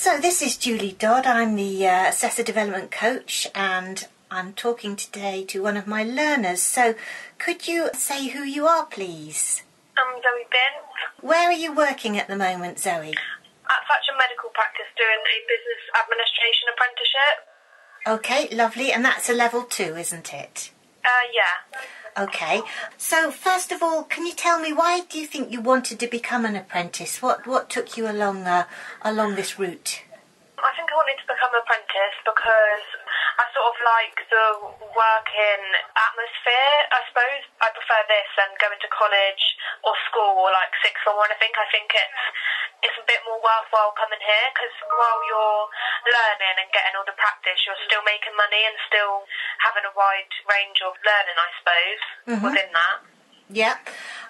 So, this is Julie Dodd. I'm the uh, Assessor Development Coach, and I'm talking today to one of my learners. So, could you say who you are, please? I'm Zoe Bint Where are you working at the moment, Zoe? at Thatcham Medical Practice doing a business administration apprenticeship. Okay, lovely. And that's a level two, isn't it? Uh, yeah. Okay. So, first of all, can you tell me why do you think you wanted to become an apprentice? What what took you along uh, along this route? I think I wanted to become an apprentice because I sort of like the working atmosphere. I suppose I prefer this than going to college or school or like sixth form. I think I think it's it's a bit more worthwhile coming here because while you're learning and getting all the practice, you're still making money and still having a wide range of learning. I suppose within that. Yeah.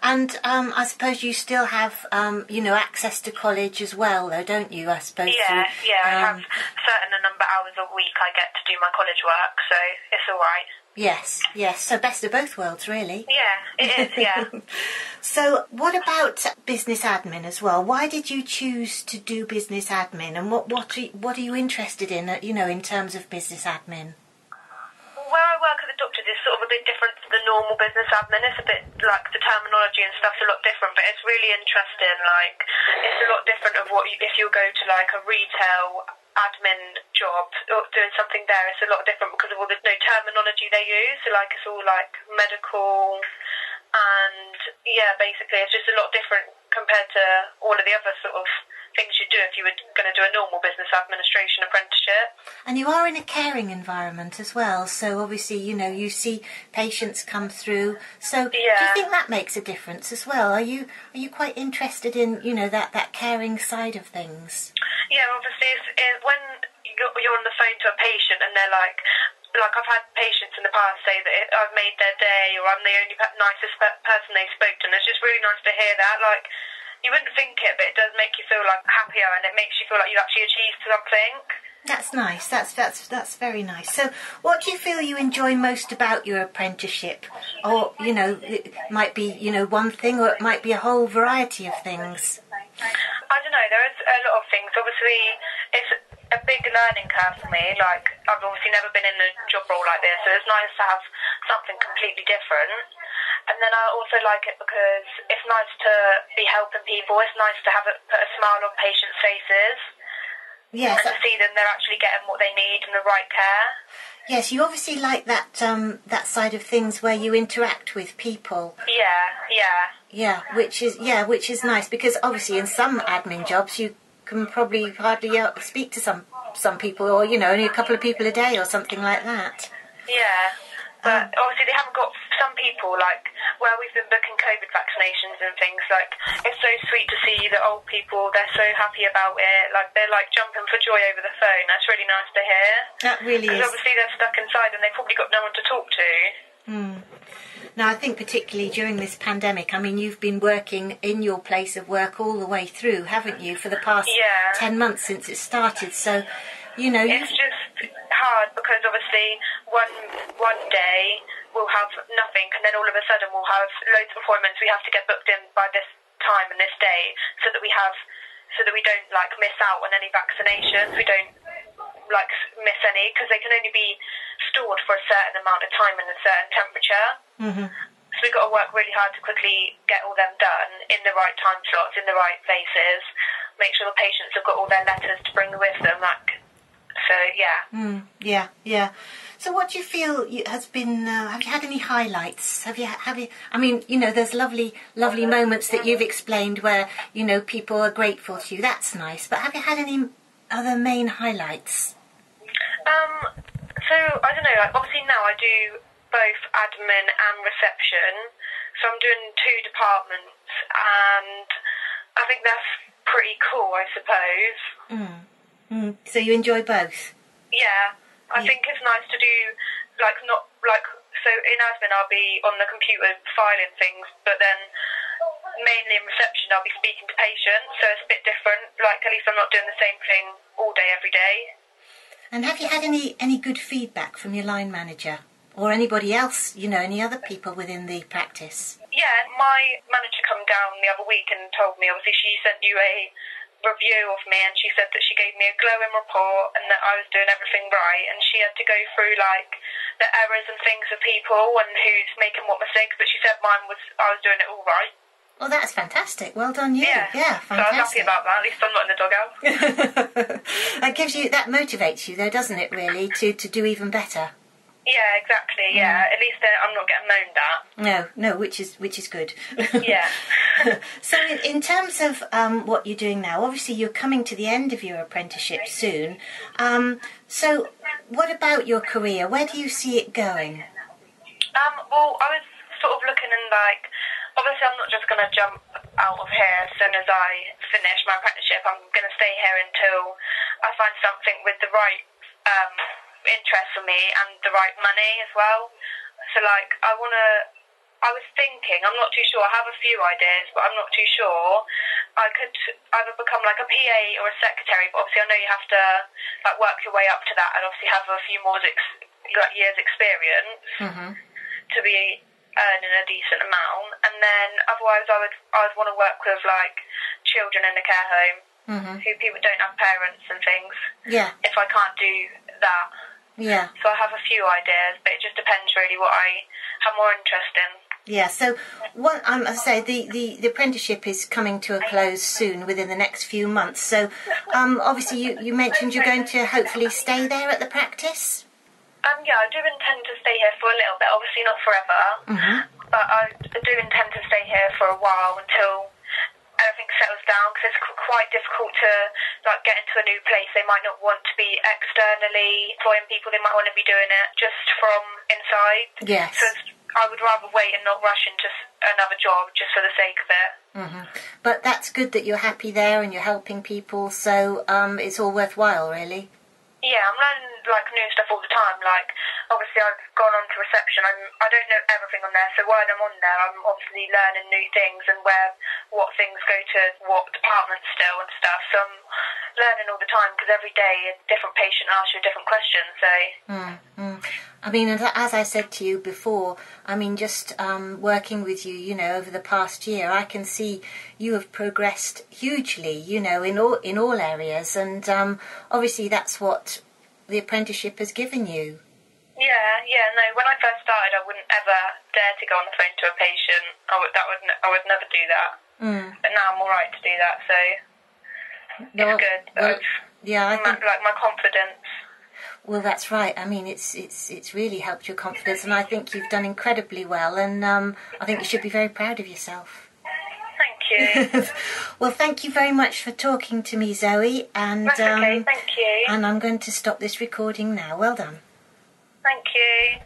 And um, I suppose you still have, um, you know, access to college as well, though, don't you? I suppose. Yeah, you, yeah. I have um, certain a number of hours a week I get to do my college work, so it's all right. Yes, yes. So best of both worlds, really. Yeah, it is. Yeah. So, what about business admin as well? Why did you choose to do business admin, and what what are you, what are you interested in? uh, You know, in terms of business admin. Where I work at the doctor's is sort of a bit different to the normal business admin. It's a bit like the terminology and stuff's a lot different, but it's really interesting. Like it's a lot different of what you, if you go to like a retail admin job or doing something there. It's a lot different because of all the no terminology they use. So like it's all like medical and yeah, basically it's just a lot different compared to all of the other sort of things you'd do if you were going to do a normal business administration apprenticeship. And you are in a caring environment as well, so obviously, you know, you see patients come through. So, do you think that makes a difference as well? Are you are you quite interested in, you know, that that caring side of things? Yeah, obviously, it's, it, when you're, you're on the phone to a patient and they're like, like I've had patients in the past say that I've made their day or I'm the only pe- nicest pe- person they spoke to, and it's just really nice to hear that. Like, you wouldn't think it, but it does make you feel like happier, and it makes you feel like you actually achieved something. That's nice. That's that's that's very nice. So, what do you feel you enjoy most about your apprenticeship? Or, you know, it might be, you know, one thing or it might be a whole variety of things. I don't know. There is a lot of things. Obviously, it's a big learning curve for me. Like I've obviously never been in a job role like this, so it's nice to have something completely different. And then I also like it because it's nice to be helping people. It's nice to have a, put a smile on patients' faces Yes, and to see them they're actually getting what they need and the right care. yes, you obviously like that um that side of things where you interact with people. Yeah, yeah. Yeah, which is yeah, which is nice because obviously in some admin jobs you can probably hardly uh, speak to some some people or you know only a couple of people a day or something like that. Yeah, but obviously they haven't got some people like where we've been booking COVID vaccinations and things. Like it's so sweet to see the old people; they're so happy about it. Like they're like jumping for joy over the phone. That's really nice to hear. That really Because is. obviously they're stuck inside and they've probably got no one to talk to. Hmm. Now I think particularly during this pandemic, I mean you've been working in your place of work all the way through, haven't you, for the past Yeah. ten months since it started. So, you know, It's just hard because obviously one one day we'll have nothing, and then all of a sudden we'll have loads of appointments. We have to get booked in by this time and this day, so that we have, so that we don't like miss out on any vaccinations. We don't like miss any because they can only be stored for a certain amount of time and a certain temperature. Mhm. So we've got to work really hard to quickly get all them done in the right time slots, in the right places. Make sure the patients have got all their letters to bring with them. Like, so yeah. Mm, yeah, yeah. So, what do you feel has been? Uh, have you had any highlights? Have you? Have you? I mean, you know, there's lovely, lovely moments that you've explained where you know people are grateful to you. That's nice. But have you had any other main highlights? Um, so I don't know. Like obviously now I do both admin and reception, so I'm doing two departments, and I think that's pretty cool. I suppose. Mm. Mm. So you enjoy both. Yeah, I Yeah. think it's nice to do like not like so in admin I'll be on the computer filing things, but then mainly in reception I'll be speaking to patients, so it's a bit different. Like at least I'm not doing the same thing all day every day. And have you had any any good feedback from your line manager or anybody else? You know, any other people within the practice? Yeah, my manager come down the other week and told me obviously she sent you a review of me, and she said that she gave me a glowing report and that I was doing everything right. And she had to go through like the errors and things of people and who's making what mistakes, but she said mine was I was doing it all right. Well, that's fantastic. Well done, you. Yeah, yeah So I was happy about that. At least I'm not in the doghouse. that gives you that motivates you, though, doesn't it? Really, to to do even better. Yeah, exactly. Yeah, Mm. at least uh, I'm not getting moaned at. No, no, which is which is good. Yeah. so, in, in terms of um, what you're doing now, obviously you're coming to the end of your apprenticeship soon. Um, so, what about your career? Where do you see it going? Um, well, I was sort of looking and like, obviously I'm not just going to jump out of here as soon as I finish my apprenticeship. I'm going to stay here until I find something with the right um, interest for me and the right money as well. So like, I want to. I was thinking, I'm not too sure. I have a few ideas, but I'm not too sure. I could either become like a PA or a secretary, but obviously I know you have to like work your way up to that and obviously have a few more ex- like years experience Mm-hmm. to be earning a decent amount, and then otherwise I would I would want to work with like children in a care home Mm-hmm. who people don't have parents and things. Yeah, If I can't do that, yeah, so I have a few ideas, but it just depends really what I have more interest in. yeah. So, what um, I say the, the the apprenticeship is coming to a close soon, within the next few months. So, um, obviously you you mentioned you're going to hopefully stay there at the practice. Um, yeah, I do intend to stay here for a little bit. Obviously not forever, Mm-hmm. but I do intend to stay here for a while until everything settles down because it's quite difficult to like get into a new place. They might not want to be externally employing people. They might want to be doing it just from inside. Yes. So it's- I would rather wait and not rush into another job just for the sake of it. hmm But that's good that you're happy there and you're helping people. So um, it's all worthwhile, really. Yeah, I'm learning like new stuff all the time. Like obviously I've gone on to reception. I'm I don't know everything on there, so while I'm on there, I'm obviously learning new things and where what things go to what department still and stuff. So I'm learning all the time because every day a different patient asks you a different question. So Mm, mm. I mean, as as I said to you before, I mean, just um, working with you, you know, over the past year, I can see you have progressed hugely, you know, in all in all areas, and um, obviously that's what the apprenticeship has given you. yeah, yeah, no. When I first started, I wouldn't ever dare to go on the phone to a patient. I would that would I would never do that. Mm. But now I'm all right to do that. So it's good. well, yeah, I think like my confidence. Well, that's right. I mean, it's it's it's really helped your confidence, and I think you've done incredibly well. And um, I think you should be very proud of yourself. Thank you. well, thank you very much for talking to me, Zoe. And That's okay. um, Thank you. and I'm going to stop this recording now. Well done. Thank you.